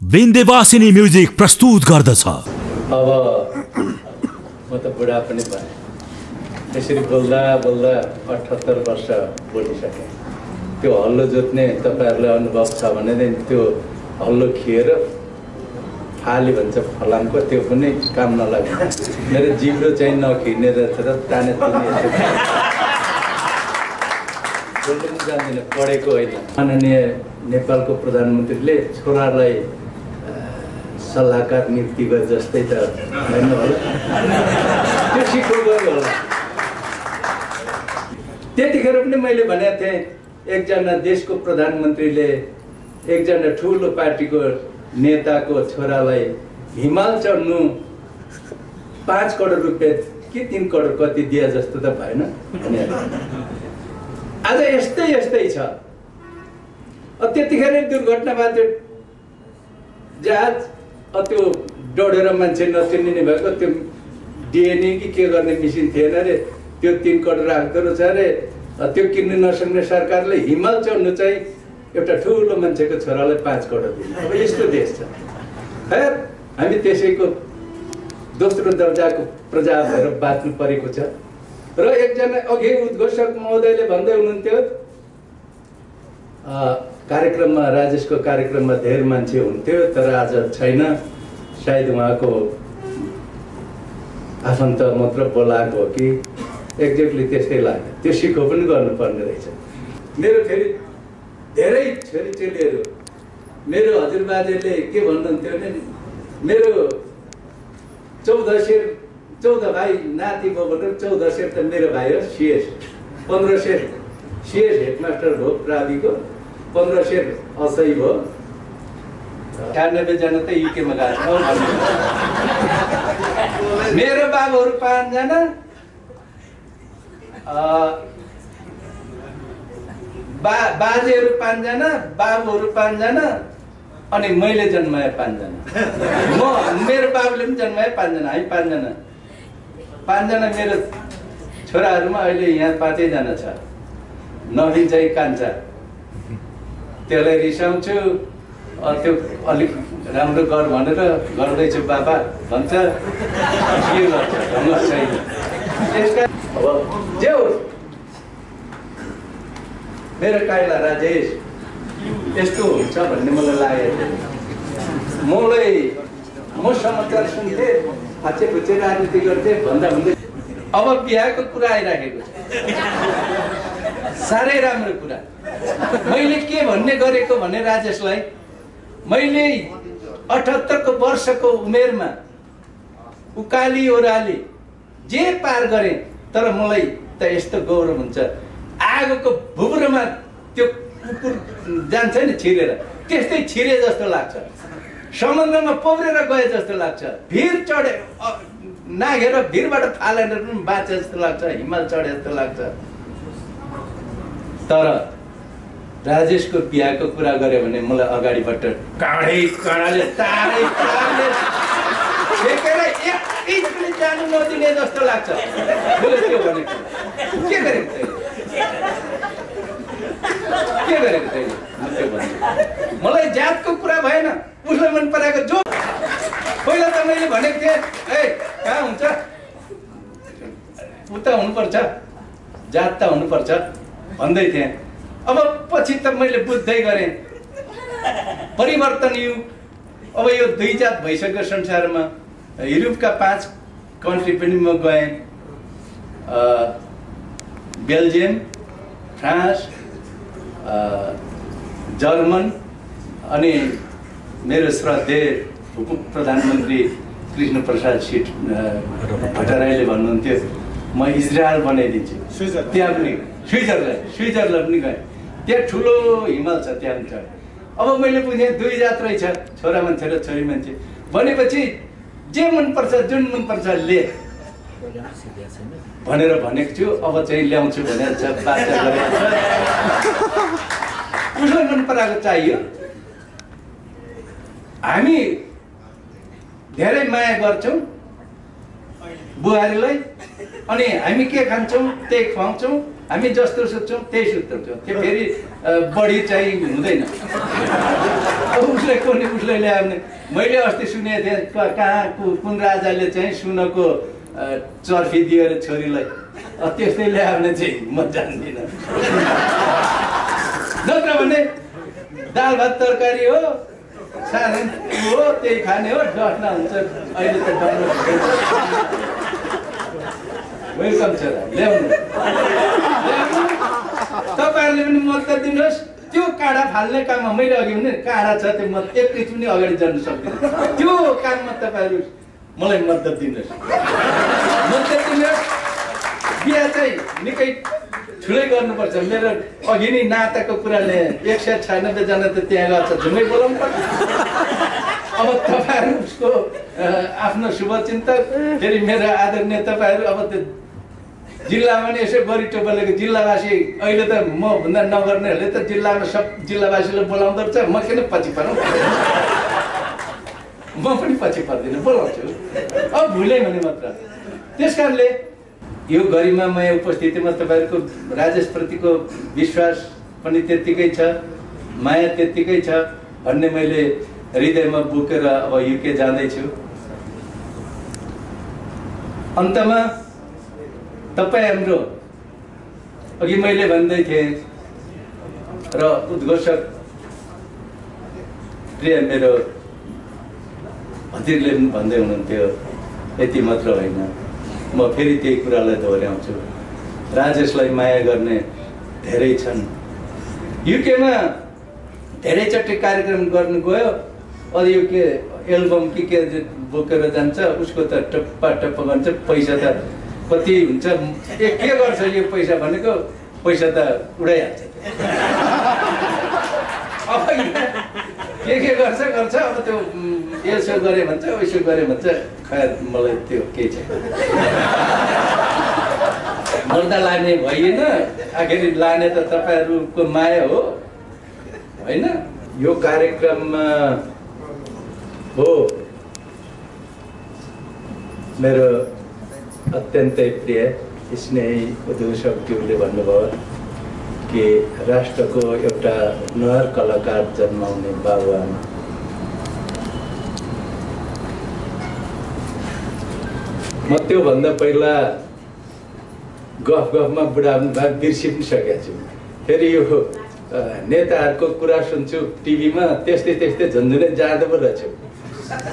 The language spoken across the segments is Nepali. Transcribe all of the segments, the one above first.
विन्ध्यवासिनी म्युजिक प्रस्तुत गर्दछ। अब म त बुढा पनि भएँ। त्यसरी बोल्दा बोल्दा अठहत्तर वर्ष बोलिसकेँ। त्यो हल्लो जोत्ने तपाईँहरूलाई अनुभव छ भनेदेखि त्यो हल्लो खिएर फाली भन्छ फलामको त्यो पनि काम नलाग्ने मेरो जिब्रो चाहिँ नखिर्ने रहेछ ताने बोल्नु पनि जान्दिनँ पढेको होइन। माननीय नेपालको प्रधानमन्त्रीले छोरालाई सल्लाहकार नियुक्ति गरे जस्तै त होइन होला। त्यो सिक्नु गयो होला। त्यतिखेर पनि मैले भनेको थिएँ एकजना देशको प्रधानमन्त्रीले एकजना ठुलो पार्टीको नेताको छोरालाई हिमाल चढ्नु पाँच करोड रुपियाँ कि तिन करोड कति दिए जस्तो त भएन आज यस्तै यस्तै छ। त्यतिखेर दुर्घटना भयो त्यो जहाज त्यो डढेर मान्छे नचिनिने भएको त्यो डिएनए कि के गर्ने मिसिन थिएन अरे त्यो तिन करोड राख्दो रहेछ अरे त्यो किन्नु नसक्ने सरकारले हिमाल चढ्नु चाहिँ एउटा ठुलो मान्छेको छोरालाई पाँच करोड दिने अब यस्तो देश छ। खैर हामी त्यसैको दोस्रो दर्जाको प्रजा भएर बाँच्नु परेको छ। र एकजना अघि उद्घोषक महोदयले भन्दै हुनुहुन्थ्यो कार्यक्रममा राजेशको कार्यक्रममा धेरै मान्छे हुन्थ्यो तर आज छैन। सायद उहाँको आफन्त मात्र बोलाएको हो कि एक्ज्याक्टली त्यस्तै लाग्यो। त्यो सिको पनि गर्नुपर्ने रहेछ। मेरो फेरि धेरै छोरीचेलीहरू मेरो हजुरबाजेले के भन्नुहुन्थ्यो भने मेरो चौध सेर चौध भाइ नाति भयो भनेर चौध सेर त मेरो भाइ हो सिएस। पन्ध्र सेर सिएस हेडमास्टर भयो प्राविको। पन्ध्र सेर असै भयो छ्यानब्बेजना त युकेमा गएको मेरो बाबुहरू पाँचजना बा बाजेहरू पाँचजना बाबुहरू पाँचजना अनि मैले जन्माएँ पाँचजना म मेरो बाबुले पनि जन्माएँ पाँचजना हामी पाँचजना पाँचजना मेरो छोराहरूमा अहिले यहाँ पाँचैजना छ। नवीन चाहिँ कान्छा। त्यसलाई रिसाउँछु। त्यो अलिक राम्रो गर भनेर गर्दैछु बाबा। भन्छ के गर्छ? ढङ्ग अब जे होस्। मेरो काइला राजेश यस्तो हुन्छ भन्ने मलाई थियो। मलाई म समाचार सुन्थेँ फाचे फुचे राजनीति गर्थेँ भन्दा भन्दै अब बिहाको कुरा आइराखेको छ। साह्रै राम्रो कुरा। मैले के भन्ने गरेको भने राजेशलाई मैले अठहत्तरको वर्षको उमेरमा उकाली ओह्राली जे पार गरेँ तर मलाई त यस्तो गौरव हुन्छ। आगोको भुब्रोमा त्यो कुकुर जान्छ नि छिरेर त्यस्तै छिरे जस्तो लाग्छ। समुद्रमा पौरेर गए जस्तो लाग्छ। भिर चढे नाघेर भिरबाट फालेर पनि बाँचे जस्तो लाग्छ हिमाल चढे जस्तो लाग्छ। तर राजेशको बिहाको कुरा गऱ्यो भने मलाई अगाडिबाट काँडै काँडाले तारै जानु नदिने जस्तो लाग्छ। के गरेको के गरेको मलाई जातको कुरा भएन। उसलाई मन पराएको जो पहिला त मैले भनेको थिएँ ए कहाँ हुन्छ? उता हुनुपर्छ। जात त हुनुपर्छ। भन्दै थिएँ अब पछि त मैले बुझ्दै गरेँ। परिवर्तन युग अब यो दुई जात भइसक्यो संसारमा। युरोपका पाँच कन्ट्री पनि म गएँ। बेल्जियम फ्रान्स जर्मन अनि मेरो श्रद्धेय प्रधानमन्त्री कृष्ण प्रसाद सिट भट्टराईले भन्नुहुन्थ्यो। म इजरायल बनाइदिन्छु। त्यहाँ पनि स्विजरल्यान्ड। स्विजरल्यान्ड पनि गएँ। त्यहाँ ठुलो हिमाल छ त्यहाँ पनि छ अब मैले बुझेँ दुई जात रहेछ छोरा मान्छे र छोरी मान्छे। भनेपछि जे मनपर्छ जुन मनपर्छ ले। भनेर भनेको छु अब चाहिँ ल्याउँछु भनेर छ बाचा गरेको छ। उसलाई मन पराएको चाहियो? हामी धेरै माया गर्छौँ। बुहारीलाई अनि हामी के खान्छौँ? त्यही खुवाउँछौँ। हामी जस्तो सुत्छौँ त्यही सुत्छौँ। त्यो फेरि बढी चाहिँ हुँदैन। उसले कुनै उसले ल्यायो भने मैले अस्ति सुनेको थिएँ कहाँ कुन राजाले चाहिँ सुनको चर्फी दियो अरे छोरीलाई? त्यस्तै ल्यायो भने चाहिँ म जान्दिनँ। नत्र भने दाल भात तरकारी हो। हो त्यही खाने हो हुन्छ अहिले त डट्न वेलकम छ ल्याउनु तपाईँहरूले पनि मद्दत दिनुहोस् त्यो काँडा फाल्ने काममा मैले अघि भने काँडा छ त्यो म एकैचोटि पनि अगाडि जानु सक्दिनँ त्यो काममा तपाईँहरू मलाई मद्दत दिनुहोस् मद्दत दिनुहोस् बिहा चाहिँ निकै ठुलै गर्नुपर्छ। मेरो अघि नै नाताको कुराले एक सय छयानब्बेजना त त्यहाँ गएको छ झुमै बोलाउनु पर्छ। अब तपाईँहरू उसको आफ्नो शुभचिन्तक फेरि मेरो आदरणीय तपाईँहरू अब त्यो जिल्लामा नि यसो गरिटो बोलेको जिल्लावासी अहिले त म भन्दा नगर्नेहरूले त जिल्लामा सब जिल्लावासीलाई बोलाउँदो रहेछ। म किन पछि परौँ म पनि पछि पर्दिनँ। बोलाउँछु। अब भुलेँ भने मात्र। त्यस कारणले यो गरिमामय उपस्थितिमा तपाईँहरूको राजेशप्रतिको विश्वास पनि त्यत्तिकै छ माया त्यत्तिकै छ भन्ने मैले हृदयमा बोकेर अब युके जाँदैछु। अन्तमा तपाईँ हाम्रो अघि मैले भन्दै थिएँ र उद्घोषक प्रिय मेरो हजुरले पनि भन्दै हुनुहुन्थ्यो यति मात्र होइन। म फेरि त्यही कुरालाई दोहोऱ्याउँछु। राजेशलाई माया गर्ने धेरै छन्। युकेमा धेरैचोटि कार्यक्रम गर्नु गयो। अझ यो के एल्बम कि के बोकेर जान्छ उसको त टप्पा टप्पा भन्छ पैसा त कति हुन्छ। ए के गर्छ यो पैसा भनेको पैसा त उडाइहाल्छ। अब के के गर्छ गर्छ अब त्यो यसो गरे भन्छ उसो गरे भन्छ खैर मलाई त्यो केही छैन मर्दा लाने भइएन आखिर लाने त तपाईँहरूको माया हो। होइन? यो कार्यक्रममा हो। मेरो अत्यन्तै प्रिय स्नेही उद्घोषकज्यूले भन्नुभयो कि राष्ट्रको एउटा नहर कलाकार जन्माउने बाबुआमा म त्योभन्दा पहिला गफ गफमा भए बिर्सि पनि सकेको छु। फेरि यो नेताहरूको कुरा सुन्छु टिभीमा त्यस्तै त्यस्तै झन्झनै जाँदो पो रहेछु।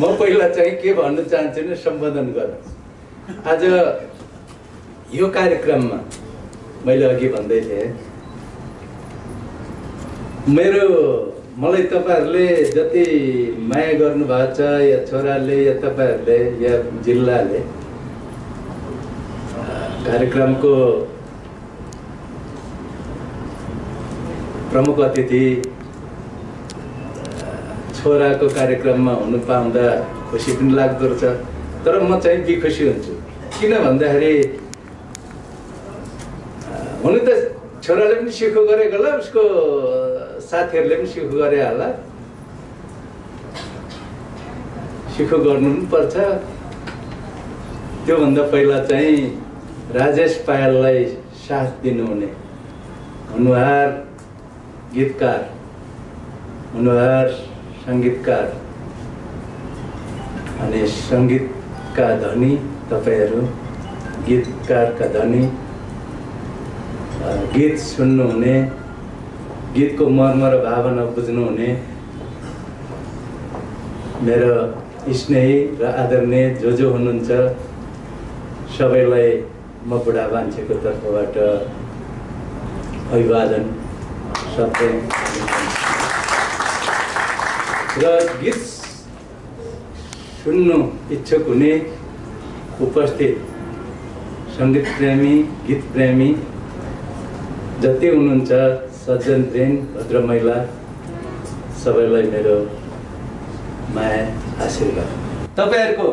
म पहिला चाहिँ के भन्न चाहन्छु भने सम्बोधन गर। आज यो कार्यक्रममा मैले अघि भन्दै थिएँ मेरो मलाई तपाईँहरूले जति माया गर्नुभएको छ या छोराले या तपाईँहरूले या जिल्लाले कार्यक्रमको प्रमुख अतिथि छोराको कार्यक्रममा हुनु पाउँदा खुसी पनि लाग्दो रहेछ तर म चाहिँ बिखुसी हुन्छु? किन भन्दाखेरि हुनु त छोराले पनि सिखो गरेको होला उसको साथीहरूले पनि सिखो गरे होला। सिखो गर्नु पनि पर्छ। त्योभन्दा पहिला चाहिँ राजेश पायललाई साथ दिनुहुने हुनुहार गीतकार हुनुहार सङ्गीतकार अनि सङ्गीतका धनी तपाईँहरू गीतकारका धनी गीत सुन्नुहुने गीतको मर्म र भावना बुझ्नुहुने मेरो स्नेही र आदरणीय जो जो हुनुहुन्छ सबैलाई म बुढा मान्छेको तर्फबाट अभिवादन सबै र गीत सुन्नु इच्छुक हुने उपस्थित सङ्गीत प्रेमी गीत प्रेमी जति हुनुहुन्छ सज्जन प्रेम भद्र महिला सबैलाई मेरो माया आशीर्वाद। तपाईँहरूको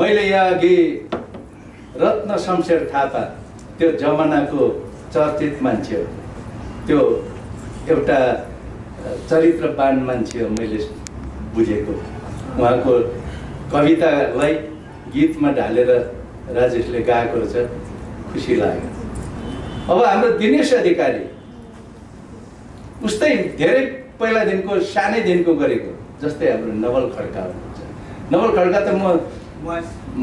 मैले यहाँ अघि रत्न शमशेर थापा त्यो जमानाको चर्चित मान्छे हो। त्यो एउटा चरित्रवान मान्छे हो मैले बुझेको। उहाँको कवितालाई गीतमा ढालेर राजेशले गाएको रहेछ खुसी लाग्यो। अब हाम्रो दिनेश अधिकारी उस्तै धेरै पहिलादेखिको सानैदेखिको गरेको जस्तै हाम्रो नवल खड्का हुनुहुन्छ। नवल खड्का त म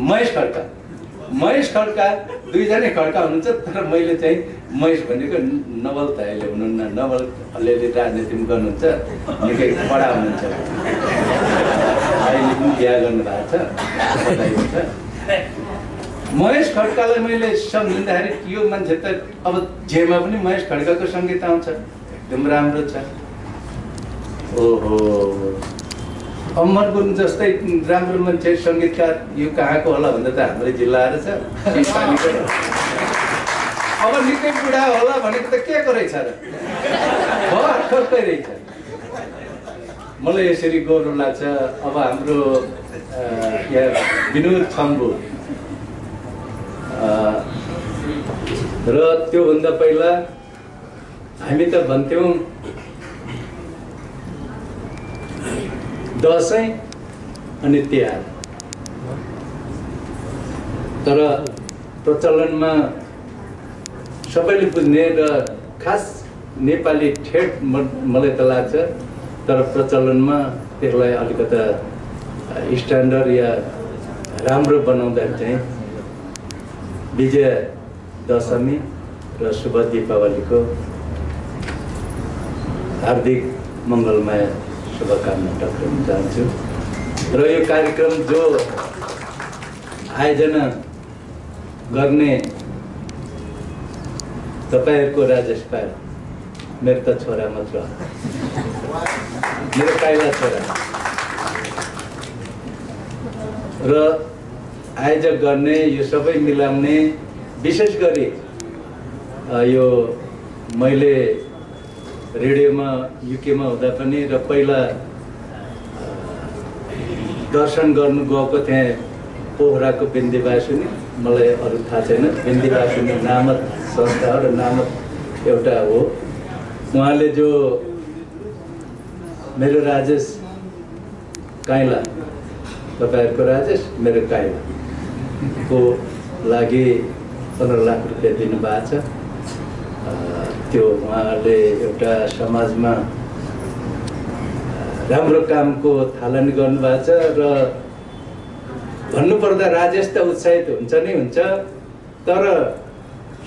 महेश खड्का। महेश खड्का दुईजनै खड्का हुनुहुन्छ तर मैले चाहिँ महेश भनेको नवल त अहिले हुनुहुन्न। नवल अलिअलि राजनीति पनि गर्नुहुन्छ निकै कडा हुनुहुन्छ। अहिले पनि बिहा गर्नुभएको छ बधाई हुन्छ। महेश खड्कालाई मैले सम्झिँदाखेरि यो मान्छे त अब जेमा पनि महेश खड्काको सङ्गीत आउँछ एकदम राम्रो छ। ओहो। अमर गुरुङ जस्तै राम्रो मान्छे सङ्गीतकार यो कहाँको होला भन्दा त हाम्रै जिल्ला आएर छ। अब निकै बुढा होला भनेको त के को रहेछ र? रहेछ। मलाई यसरी गौरव लाग्छ। अब हाम्रो यहाँ विनोद छम्बु र त्योभन्दा पहिला हामी त भन्थ्यौँ दसैँ अनि तिहार। तर प्रचलनमा सबैले बुझ्ने र खास नेपाली ठेट मलाई त लाग्छ तर प्रचलनमा त्यसलाई अलिकता स्ट्यान्डर्ड या राम्रो बनाउँदाखेरि चाहिँ विजय दशमी र शुभ दीपावलीको हार्दिक मङ्गलमय शुभकामना टक्राउन चाहन्छु र यो कार्यक्रम जो आयोजना गर्ने तपाईँहरूको राजेश पाल मेरो त छोरा मात्र। मेरो काइला छोरा र आयोजक गर्ने यो सबै मिलाउने विशेष गरी यो मैले रेडियोमा युकेमा हुँदा पनि र पहिला दर्शन गर्नु गएको थिएँ पोखराको बिन्दीवासिनी। मलाई अरू थाहा छैन। बिन्दीवासिनी नामक संस्था र नामक एउटा हो। उहाँले जो मेरो राजेश काइला तपाईँहरूको राजेश मेरो काइलाको लागि पन्ध्र लाख रुपियाँ दिनुभएको छ? त्यो उहाँले एउटा समाजमा राम्रो कामको थालनी गर्नुभएको छ र भन्नुपर्दा राजेश त उत्साहित हुन्छ नै हुन्छ तर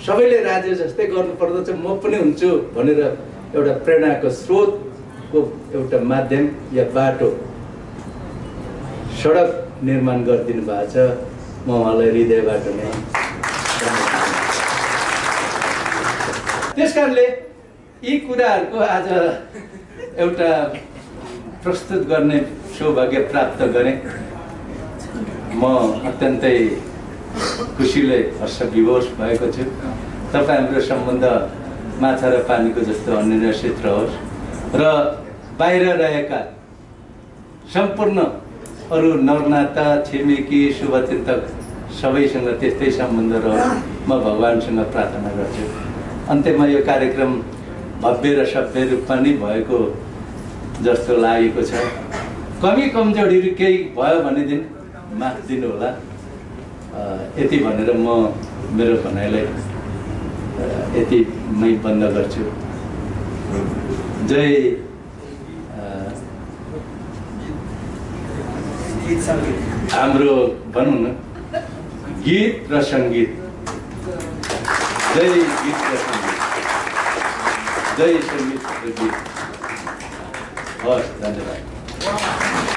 सबैले राजेश जस्तै गर्नुपर्दा चाहिँ म पनि हुन्छु भनेर एउटा प्रेरणाको स्रोतको एउटा माध्यम या बाटो सडक निर्माण गरिदिनु भएको छ। म उहाँलाई हृदयबाट नै त्यस कारणले यी कुराहरूको आज एउटा प्रस्तुत गर्ने सौभाग्य प्राप्त गरेँ। म अत्यन्तै खुसीले हर्ष विवश भएको छु। तपाईँ हाम्रो सम्बन्ध माछा र पानीको जस्तो अनिर्सित रहोस् र बाहिर रहेका सम्पूर्ण अरू नरनाता छिमेकी शुभचिन्तक सबैसँग त्यस्तै सम्बन्ध रहोस्। म भगवान्सँग प्रार्थना गर्छु। अन्त्यमा यो कार्यक्रम भव्य र सभ्य रूपमा नै भएको जस्तो लागेको छ। कमी कमजोरीहरू केही भयो भनेदेखि माफ दिनु होला अ, यति भनेर म मेरो भनाइलाई यतिमै बन्द गर्छु। जय हाम्रो भनौँ न गीत र सङ्गीत। जय गीत र जय सङ्गीत र गीत हस् धन्यवाद